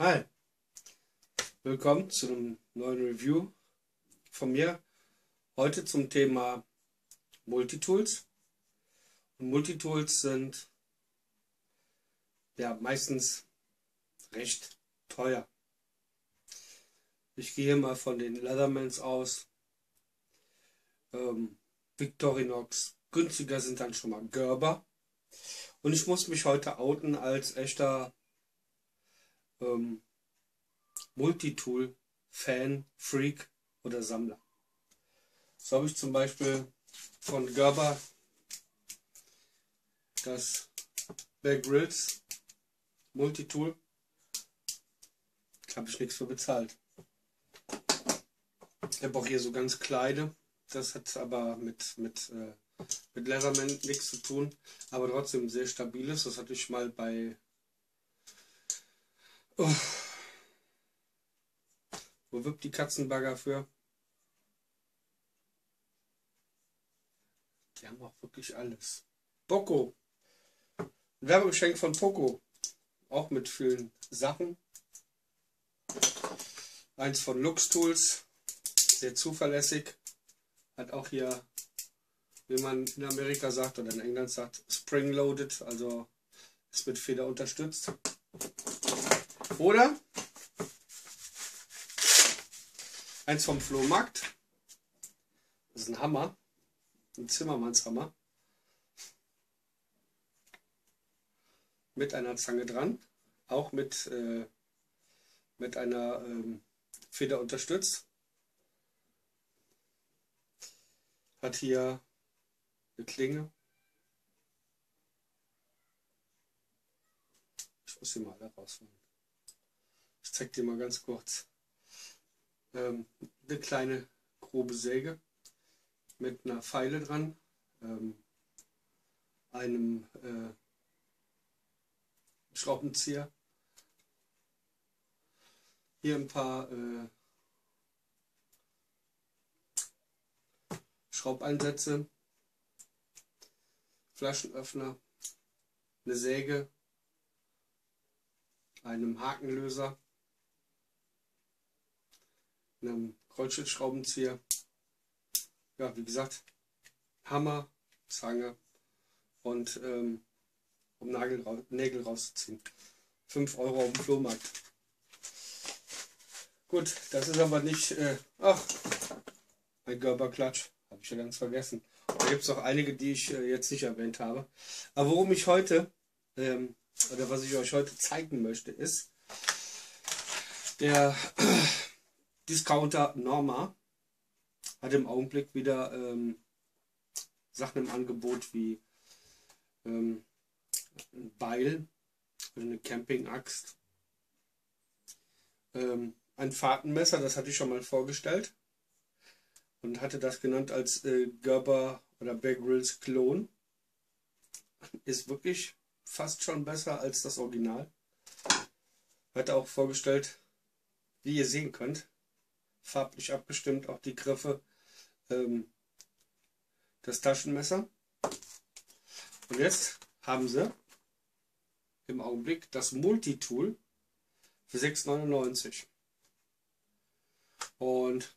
Hi, willkommen zu einem neuen Review von mir. Heute zum Thema Multitools. Und Multitools sind ja meistens recht teuer. Ich gehe mal von den Leathermans aus. Ähm, Victorinox. Günstiger sind dann schon mal Gerber. Und ich muss mich heute outen als echter ähm, Multitool-Fan, Freak oder Sammler. So habe ich zum Beispiel von Gerber das Bear Grylls Multitool. Habe ich nichts für bezahlt. Ich habe auch hier so ganz kleine. Das hat aber mit, mit, äh, mit Leatherman nichts zu tun. Aber trotzdem sehr stabiles. Das hatte ich mal bei Oh. Wo wirbt die Katzenbagger für? Die haben auch wirklich alles. Boko. Werbegeschenk von Poco. Auch mit vielen Sachen. Eins von Lux Tools. Sehr zuverlässig. Hat auch hier, wie man in Amerika sagt oder in England sagt, Spring Loaded. Also ist mit Feder unterstützt. Oder eins vom Flohmarkt. Das ist ein Hammer. Ein Zimmermannshammer. Mit einer Zange dran. Auch mit, äh, mit einer ähm, Feder unterstützt. Hat hier eine Klinge. Ich muss sie mal rausholen. Zeig dir mal ganz kurz. Ähm, eine kleine grobe Säge mit einer Pfeile dran, ähm, einem äh, Schraubenzieher. Hier ein paar äh, Schraubeinsätze, Flaschenöffner, eine Säge, einem Hakenlöser einem Kreuzschlitzschraubenzieher. Ja, wie gesagt, Hammer, Zange und ähm, um Nagel, Nägel rauszuziehen. 5 Euro auf dem Flohmarkt. Gut, das ist aber nicht. Äh, ach, ein Körperklatsch. Habe ich ja ganz vergessen. Da gibt es auch einige, die ich äh, jetzt nicht erwähnt habe. Aber worum ich heute, ähm, oder was ich euch heute zeigen möchte, ist der Discounter Norma hat im Augenblick wieder ähm, Sachen im Angebot wie ähm, ein Beil, eine Campingaxt, ähm, ein Fahrtenmesser, das hatte ich schon mal vorgestellt und hatte das genannt als äh, Gerber oder Bear Grylls Klon. Ist wirklich fast schon besser als das Original. Hatte auch vorgestellt, wie ihr sehen könnt, farblich abgestimmt, auch die Griffe, ähm, das Taschenmesser. Und jetzt haben sie im Augenblick das Multitool für 6,99. Und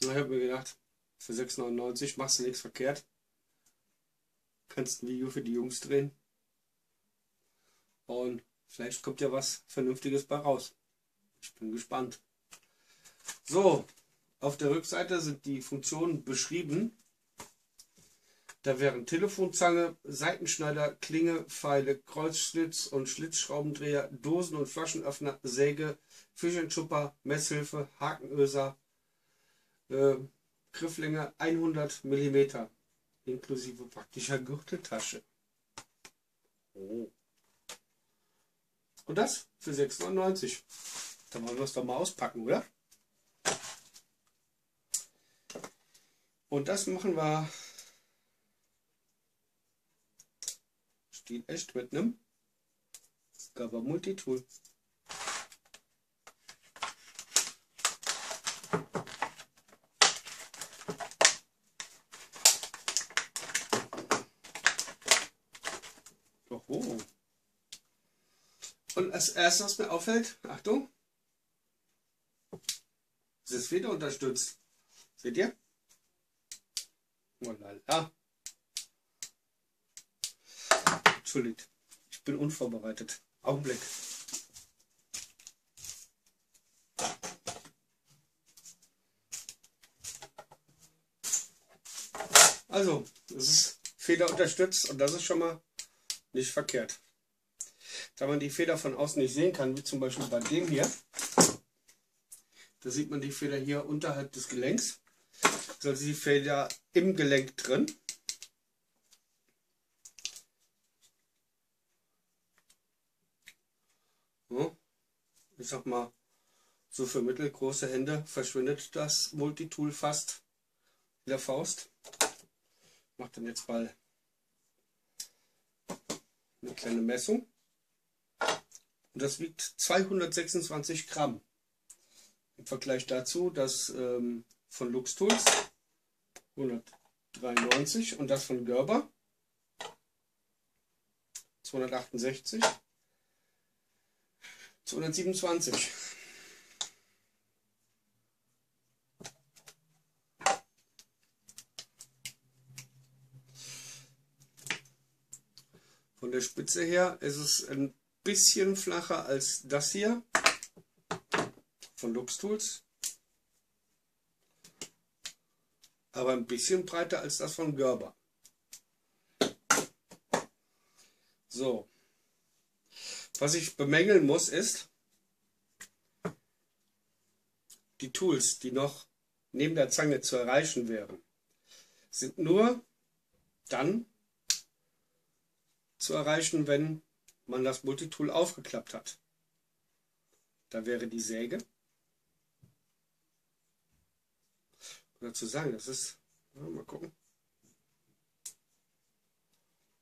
ich habe mir gedacht, für 6,99 machst du nichts verkehrt. Kannst ein Video für die Jungs drehen. Und vielleicht kommt ja was Vernünftiges bei raus. Ich bin gespannt. So, auf der Rückseite sind die Funktionen beschrieben. Da wären Telefonzange, Seitenschneider, Klinge, Pfeile, Kreuzschlitz und Schlitzschraubendreher, Dosen- und Flaschenöffner, Säge, Fischenschupper, Messhilfe, Hakenöser, äh, Grifflänge 100 mm, inklusive praktischer Gürteltasche. Oh. Und das für 6,99. Dann wollen wir es doch mal auspacken, oder? Und das machen wir steht echt mit einem Cover Multitool. Oho. Und als erstes, was mir auffällt, Achtung, es unterstützt. Seht ihr? Oh lala. Entschuldigt, ich bin unvorbereitet. Augenblick. Also, es ist Feder unterstützt und das ist schon mal nicht verkehrt. Da man die Feder von außen nicht sehen kann, wie zum Beispiel bei dem hier, da sieht man die Feder hier unterhalb des Gelenks. Also die Feder im Gelenk drin. Ich sag mal, so für mittelgroße Hände verschwindet das Multitool fast in der Faust. Ich mache dann jetzt mal eine kleine Messung. Und das wiegt 226 Gramm. Im Vergleich dazu das ähm, von Luxtools 193 und das von Gerber 268 227 Von der Spitze her ist es ein bisschen flacher als das hier von Lux Tools. Aber ein bisschen breiter als das von Gerber. So. Was ich bemängeln muss ist, die Tools, die noch neben der Zange zu erreichen wären, sind nur dann zu erreichen, wenn man das Multitool aufgeklappt hat. Da wäre die Säge. Dazu sagen, das ist, ja, mal gucken.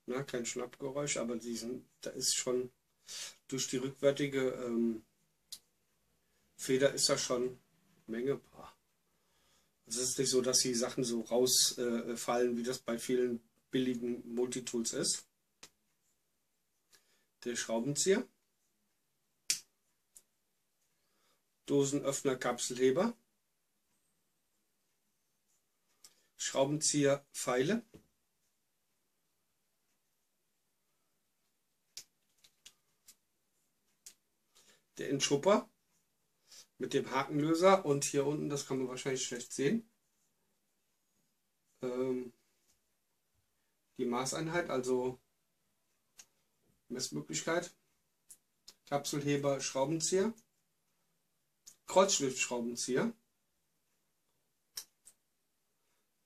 Na, kein Schnappgeräusch, aber diesen, da ist schon durch die rückwärtige ähm, Feder ist da schon Menge. Es ist nicht so, dass die Sachen so rausfallen, äh, wie das bei vielen billigen Multitools ist. Der Schraubenzieher. Dosenöffner, Kapselheber. Schraubenzieher Pfeile. Der Entschupper mit dem Hakenlöser und hier unten, das kann man wahrscheinlich schlecht sehen, ähm, die Maßeinheit, also Messmöglichkeit, Kapselheber, Schraubenzieher, Kreuzschliffschraubenzieher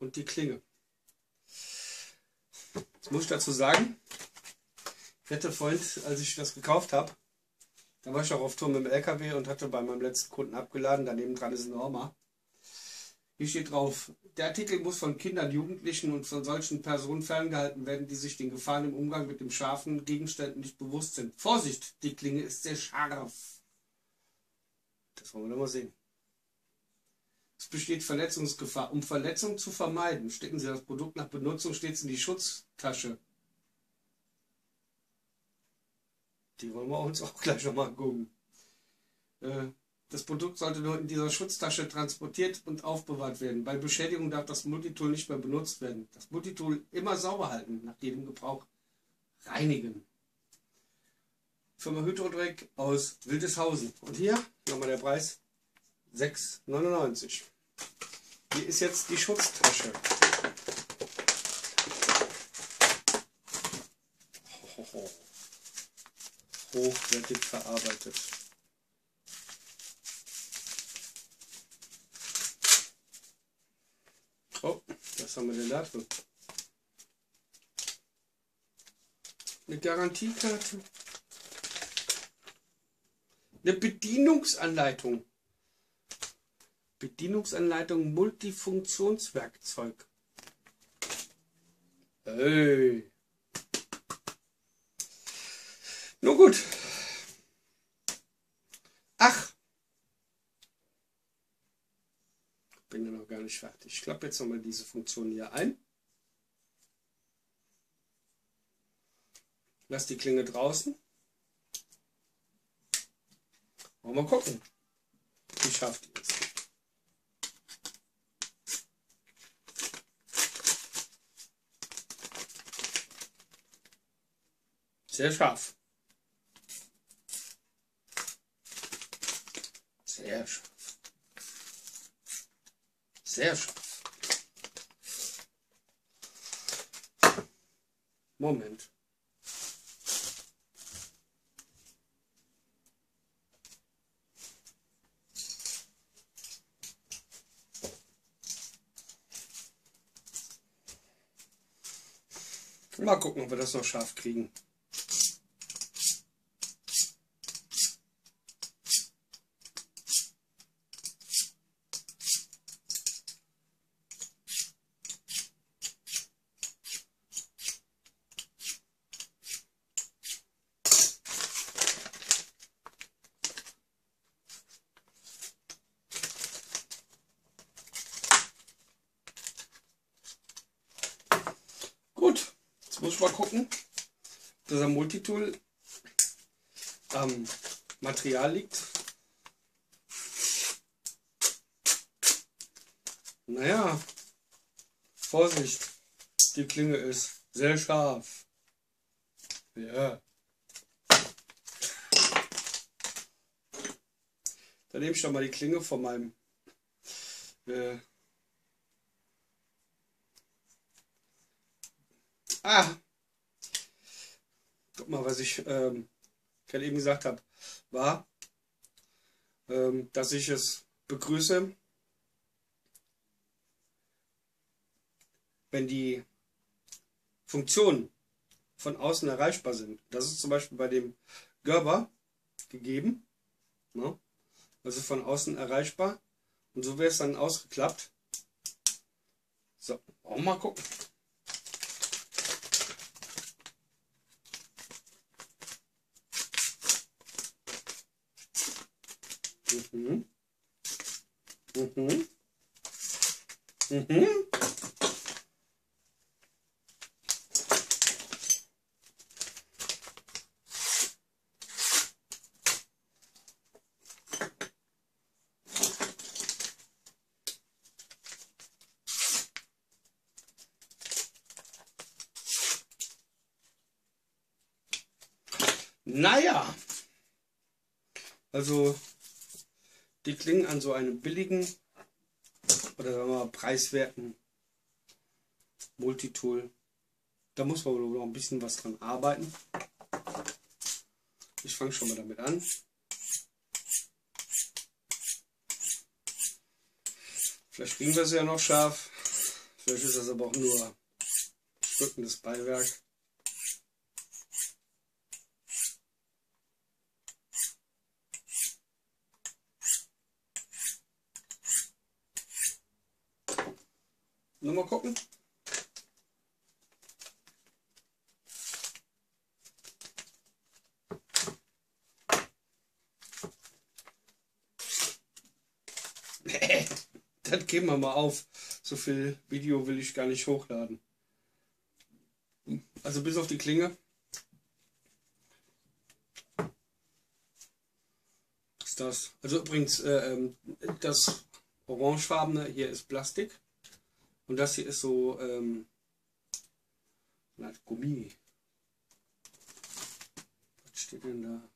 und die Klinge. Jetzt muss ich dazu sagen, ich hatte vorhin, als ich das gekauft habe, da war ich auch auf Tour mit dem LKW und hatte bei meinem letzten Kunden abgeladen, daneben dran ist ein Norma. Hier steht drauf, der Artikel muss von Kindern, Jugendlichen und von solchen Personen ferngehalten werden, die sich den Gefahren im Umgang mit dem scharfen Gegenständen nicht bewusst sind. Vorsicht, die Klinge ist sehr scharf. Das wollen wir doch mal sehen. Es besteht Verletzungsgefahr. Um Verletzung zu vermeiden, stecken Sie das Produkt nach Benutzung stets in die Schutztasche. Die wollen wir uns auch gleich nochmal gucken. Äh, das Produkt sollte nur in dieser Schutztasche transportiert und aufbewahrt werden. Bei Beschädigung darf das Multitool nicht mehr benutzt werden. Das Multitool immer sauber halten, nach jedem Gebrauch reinigen. Firma Hydrodreck aus Wildeshausen. Und hier nochmal der Preis 6,99. Hier ist jetzt die Schutztasche. Hochwertig verarbeitet. Oh, was haben wir denn da drin? Eine Garantiekarte. Eine Bedienungsanleitung. Bedienungsanleitung Multifunktionswerkzeug. Hey. Nun gut. Ach. Bin ja noch gar nicht fertig. Ich klappe jetzt nochmal diese Funktion hier ein. Lass die Klinge draußen. Wollen wir mal gucken, wie scharf die ist. Sehr scharf. Sehr scharf. Sehr scharf. Moment. Mal gucken, ob wir das noch scharf kriegen. Gut, jetzt muss mal gucken, am Multitool am Material liegt. Naja, Vorsicht, die Klinge ist sehr scharf. Ja. Dann nehme ich doch mal die Klinge von meinem äh, Ah! Guck mal, was ich ähm, gerade eben gesagt habe, war, ähm, dass ich es begrüße, wenn die Funktionen von außen erreichbar sind. Das ist zum Beispiel bei dem Gerber gegeben. Ne? Also von außen erreichbar. Und so wäre es dann ausgeklappt. So, auch mal gucken. Mhm. Mhm. Mhm. Naja, also die klingen an so einem billigen oder sagen wir mal preiswerten Multitool. Da muss man noch ein bisschen was dran arbeiten. Ich fange schon mal damit an. Vielleicht kriegen wir es ja noch scharf. Vielleicht ist das aber auch nur drückendes Beiwerk. Mal gucken. das geben wir mal auf. So viel Video will ich gar nicht hochladen. Also bis auf die Klinge. Ist das. Also übrigens, äh, ähm, das orangefarbene hier ist Plastik. Und das hier ist so ähm, eine Gummi. Was steht denn da?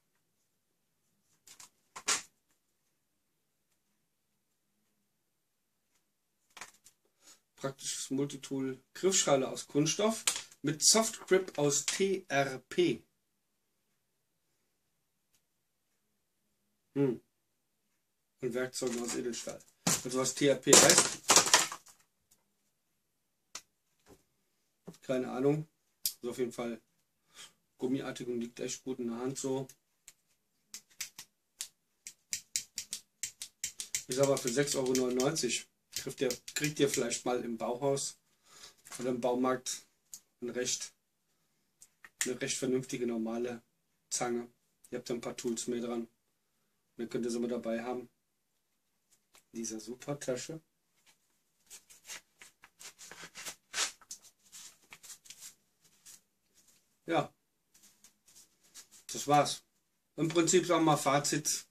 Praktisches Multitool Griffschale aus Kunststoff mit Soft Grip aus TRP. Hm. Und Werkzeugen aus Edelstahl. Also was TRP heißt, Keine Ahnung. Ist auf jeden Fall gummiartig und liegt echt gut in der Hand so. Ist aber für 6,99 Euro. Kriegt ihr, kriegt ihr vielleicht mal im Bauhaus oder im Baumarkt ein recht, eine recht vernünftige normale Zange. Ihr habt da ein paar Tools mehr dran. Dann könnt ihr sie mal dabei haben. Dieser super Tasche. Ja, das war's. Im Prinzip sagen wir Fazit.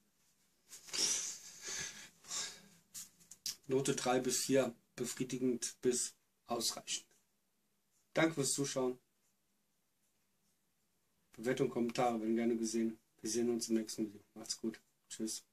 Note 3 bis 4, befriedigend bis ausreichend. Danke fürs Zuschauen. Bewertung, Kommentare werden gerne gesehen. Wir sehen uns im nächsten Video. Macht's gut. Tschüss.